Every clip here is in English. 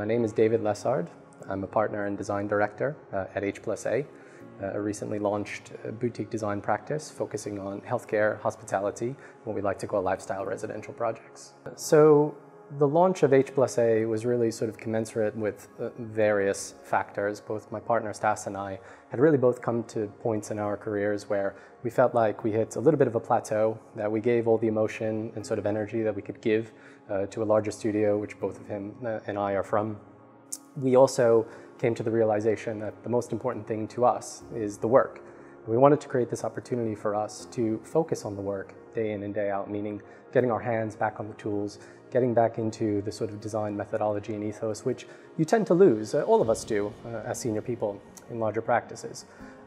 my name is David Lessard. I'm a partner and design director uh, at H plus A, uh, a recently launched uh, boutique design practice focusing on healthcare, hospitality, what we like to call lifestyle residential projects. So the launch of H plus A was really sort of commensurate with uh, various factors. Both my partner Stas and I had really both come to points in our careers where we felt like we hit a little bit of a plateau, that we gave all the emotion and sort of energy that we could give uh, to a larger studio, which both of him uh, and I are from. We also came to the realization that the most important thing to us is the work. We wanted to create this opportunity for us to focus on the work day in and day out, meaning getting our hands back on the tools, getting back into the sort of design methodology and ethos, which you tend to lose, uh, all of us do uh, as senior people in larger practices.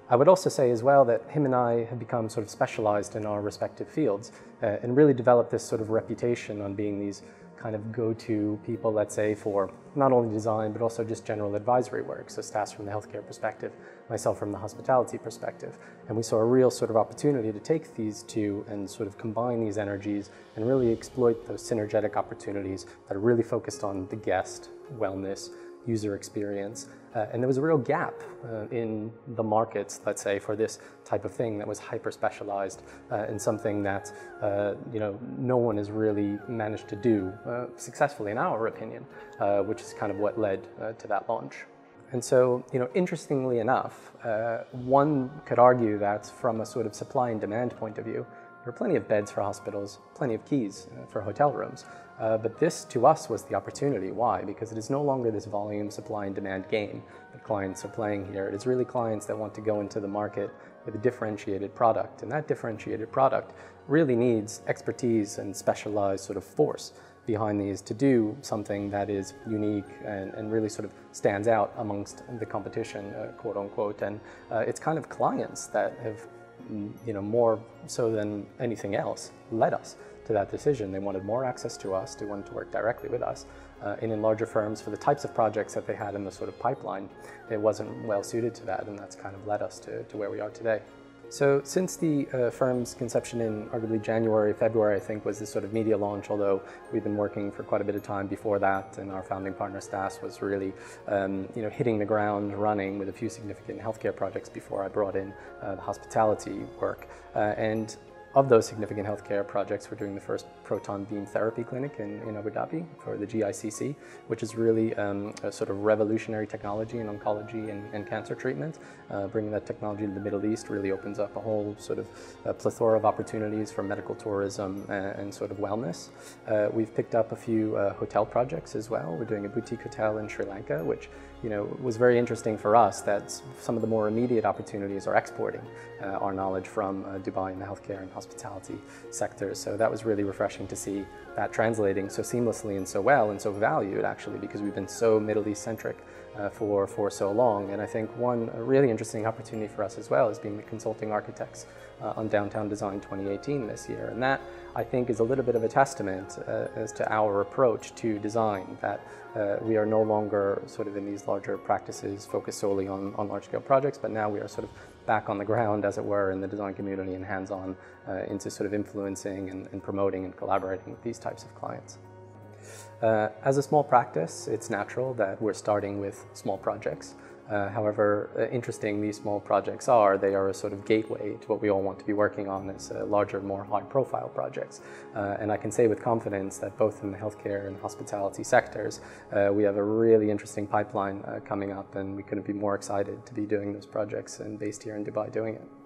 I would also say as well that him and I have become sort of specialized in our respective fields uh, and really developed this sort of reputation on being these kind of go-to people, let's say, for not only design, but also just general advisory work. So Stas from the healthcare perspective, myself from the hospitality perspective. And we saw a real sort of opportunity to take these two and sort of combine these energies and really exploit those synergetic opportunities that are really focused on the guest, wellness, user experience. Uh, and there was a real gap uh, in the markets, let's say, for this type of thing that was hyper specialized uh, and something that uh, you know no one has really managed to do uh, successfully, in our opinion, uh, which is kind of what led to that launch. And so, you know, interestingly enough, one could argue that from a sort of supply and demand point of view, there are plenty of beds for hospitals, plenty of keys uh, for hotel rooms. Uh, but this, to us, was the opportunity. Why? Because it is no longer this volume, supply, and demand game that clients are playing here. It is really clients that want to go into the market with a differentiated product. And that differentiated product really needs expertise and specialized sort of force behind these to do something that is unique and, and really sort of stands out amongst the competition, uh, quote unquote. And uh, it's kind of clients that have you know, more so than anything else, led us to that decision. They wanted more access to us, they wanted to work directly with us. Uh, and in larger firms, for the types of projects that they had in the sort of pipeline, it wasn't well suited to that, and that's kind of led us to, to where we are today. So since the uh, firm's conception in arguably January, February, I think, was this sort of media launch, although we've been working for quite a bit of time before that, and our founding partner, Stas, was really um, you know, hitting the ground running with a few significant healthcare projects before I brought in uh, the hospitality work. Uh, and of those significant healthcare projects, we're doing the first proton beam therapy clinic in, in Abu Dhabi for the GICC, which is really um, a sort of revolutionary technology in oncology and, and cancer treatment. Uh, bringing that technology to the Middle East really opens up a whole sort of uh, plethora of opportunities for medical tourism and, and sort of wellness. Uh, we've picked up a few uh, hotel projects as well. We're doing a boutique hotel in Sri Lanka, which you know, was very interesting for us that some of the more immediate opportunities are exporting uh, our knowledge from uh, Dubai in the healthcare and sectors. So that was really refreshing to see that translating so seamlessly and so well and so valued actually because we've been so Middle East centric uh, for, for so long. And I think one really interesting opportunity for us as well is being the consulting architects uh, on Downtown Design 2018 this year. And that, I think, is a little bit of a testament uh, as to our approach to design, that uh, we are no longer sort of in these larger practices focused solely on, on large-scale projects, but now we are sort of back on the ground, as it were, in the design community and hands-on uh, into sort of influencing and, and promoting and collaborating with these types of clients. Uh, as a small practice, it's natural that we're starting with small projects. Uh, however uh, interesting these small projects are, they are a sort of gateway to what we all want to be working on as uh, larger, more high-profile projects. Uh, and I can say with confidence that both in the healthcare and hospitality sectors, uh, we have a really interesting pipeline uh, coming up and we couldn't be more excited to be doing those projects and based here in Dubai doing it.